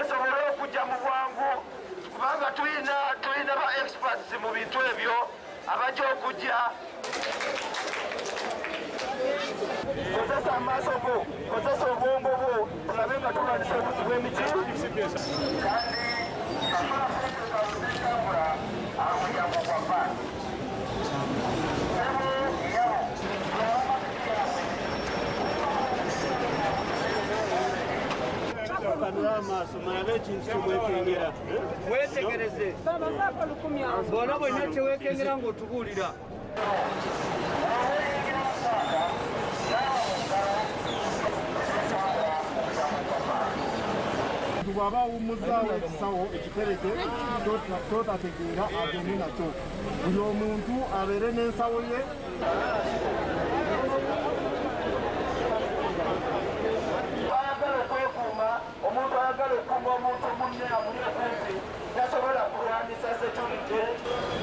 esobole okujja mu bwangu kubanga tulina tulina ba experts mu bintu ebyo abajja okujja. Kozesa amaaso go kozesa obwongo bwo olabe nga tulwanisa obuzi bw'emiti kandi kanula amaaso mulabe ekintu kyemwekengera wetegereze bona bwena tewekengera ngaotubuulira bw'aba awummuzaawo ekisawo ekitereke totategeera agende nakyo. Buli omuntu abeere n'ensawo ye this as a Tommy General.